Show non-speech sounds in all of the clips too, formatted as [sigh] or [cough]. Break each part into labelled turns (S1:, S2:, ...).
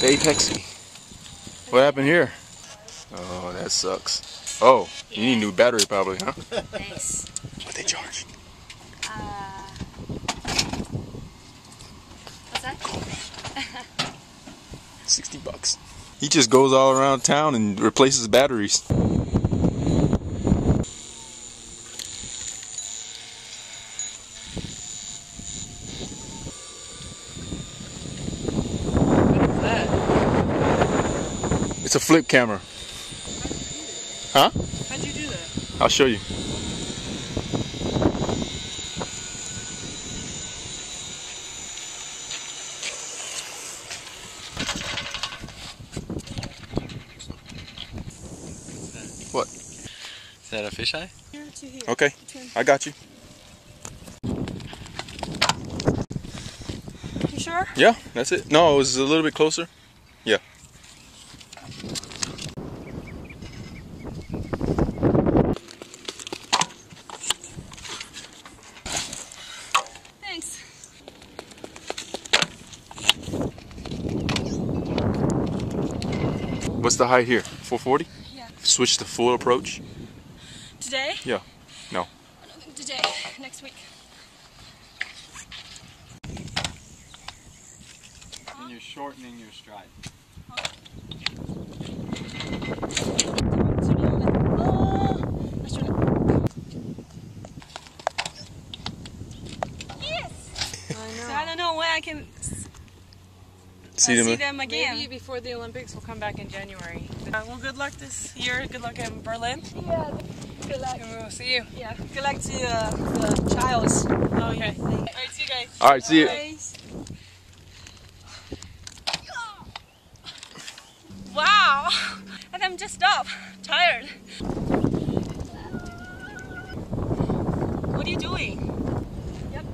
S1: Apexy. What happened here? Oh, that sucks. Oh, you need a new battery probably, huh?
S2: Thanks.
S1: What they charge?
S2: Uh, what's that? [laughs]
S1: 60 bucks. He just goes all around town and replaces batteries. It's a flip camera. Huh?
S3: How'd you do that?
S1: I'll show you. What?
S4: Is that a fisheye?
S3: Here to here.
S1: Okay, I got you.
S3: You sure?
S1: Yeah, that's it. No, it was a little bit closer. Yeah.
S3: Thanks.
S1: What's the height here? 440?
S3: Yeah.
S1: Switch to full approach?
S3: Today?
S1: Yeah. No.
S3: I don't think today. Next week.
S4: And you're shortening your stride.
S3: Oh, I should've- Yes! So I don't know when I can s-
S1: See them?
S3: see them again.
S5: Maybe before the Olympics, we'll come back in January.
S3: Uh, well, good luck this year. Good luck in Berlin.
S5: Yeah, good luck.
S3: And we'll see you.
S5: Yeah.
S3: Good luck to uh, the Childs.
S5: Oh,
S3: Okay. All right, see you guys.
S1: All right, see you.
S3: Wow! And I'm just up, tired. What are you doing?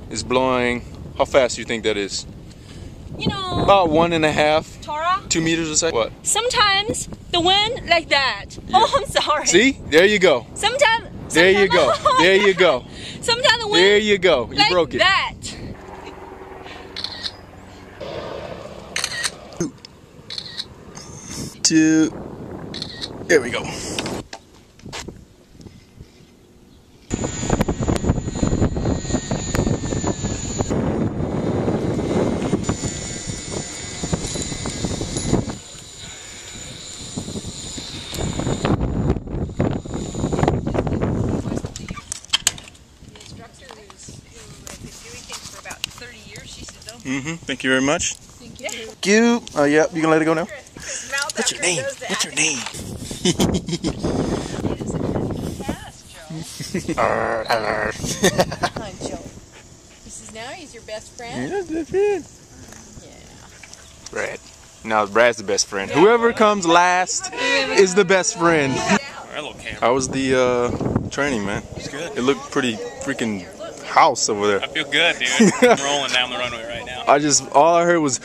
S1: It's blowing. How fast do you think that is?
S3: You know,
S1: About one and a half, two meters a second. What?
S3: sometimes the wind like that. Oh, I'm sorry.
S1: See? There you go.
S3: Sometimes.
S1: There you go. [laughs] There you go.
S3: Sometimes the wind
S1: There you go. You
S3: like
S1: broke it.
S3: that.
S1: Two. There we go.
S5: She said,
S1: Mm-hmm. Thank you very much.
S5: thank you.
S1: Thank you. Oh, yeah. You gonna let it go now? What's your name? What's your name? Arr, arr.
S5: Hi, Joe. This is now he's your best friend?
S1: Yeah, that's it.
S5: Yeah.
S1: Brad. Now Brad's the best friend. Whoever comes last is the best friend.
S4: Hello, camera.
S1: How was the uh, training, man?
S4: It's good.
S1: It looked pretty freaking house over there.
S4: I feel good, dude. I'm [laughs] rolling down the runway right now.
S1: I just all I heard was.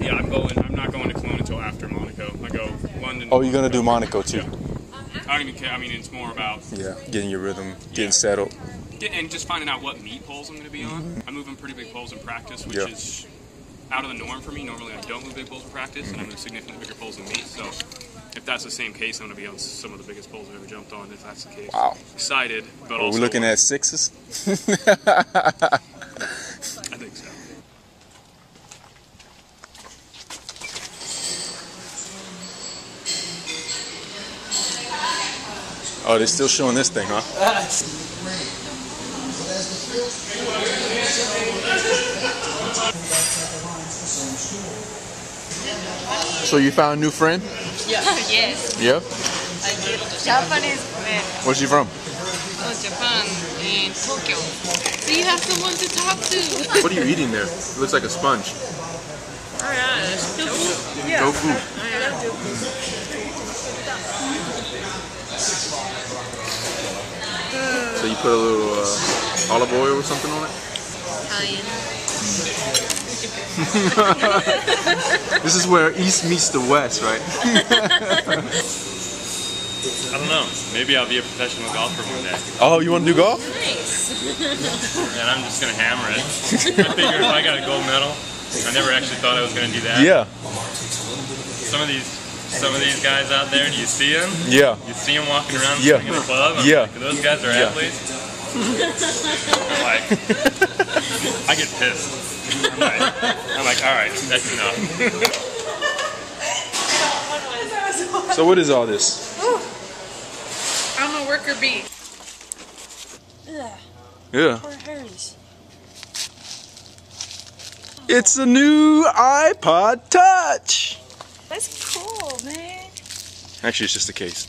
S6: Yeah, I'm going. I'm not going to Cologne until after Monaco. I go London.
S1: oh, you're gonna do Monaco too?
S6: I don't even care. I mean, it's more about
S1: Yeah, getting your rhythm, getting settled.
S6: get, and just finding out what meet poles I'm going to be on. Mm-hmm. I'm moving pretty big poles in practice, which
S1: Yeah.
S6: is out of the norm for me. Normally, I don't move big poles in practice, and I move significantly bigger poles in meet. So, if that's the same case, I'm going to be on some of the biggest poles I've ever jumped on. If that's the case,
S1: Wow.
S6: excited, but
S1: Are
S6: also
S1: we looking at sixes?
S6: I think so.
S1: Oh, they're still showing this thing, huh? So you found a new friend?
S5: Yes. [laughs]
S1: Yep.
S5: Japanese friend.
S1: Where's she from?
S5: Oh, Japan in Tokyo. So you have someone to talk to. [laughs]
S1: What are you eating there? It looks like a sponge. Tofu. Tofu. So you put a little uh, olive oil or something on it? [laughs] This is where East meets the West, right?
S6: I don't know. Maybe I'll be a professional golfer one day,
S1: Oh, you want to do golf?
S5: Nice.
S6: and I'm just going to hammer it. I figure if I got a gold medal,
S7: I never actually thought I was going to do that.
S1: Yeah.
S7: Some of these, some of these guys out there, do you see them?
S1: Yeah.
S7: You see them walking around
S1: Yeah.
S7: swinging a club? I'm
S1: Yeah.
S7: like, those guys are
S1: Yeah.
S7: athletes. I'm like, I get pissed. I'm like, I'm like, all right, that's enough.
S1: So what is all this?
S5: I'm a worker bee.
S1: Yeah.
S2: Poor hers.
S1: It's a new iPod Touch.
S2: That's cool, man.
S1: Actually, it's just a case.